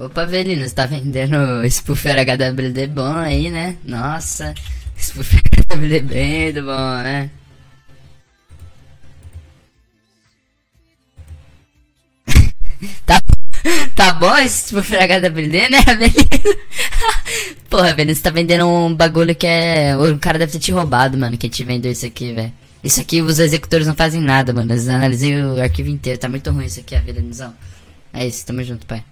Opa, Avelino, você tá vendendo Spoofer HWD bom aí, né? Nossa, Spoofer HWD bem do bom, né? tá, tá bom esse Spoofer HWD, né, Avelino? Porra, Avelino, você tá vendendo um bagulho que é... O cara deve ter te roubado, mano, que te vendeu isso aqui, velho. Isso aqui os executores não fazem nada, mano. Eles analisei o arquivo inteiro. Tá muito ruim isso aqui, Avelinozão. É isso, tamo junto, pai.